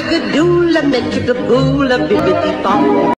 a make it a boola, bibbidi bop.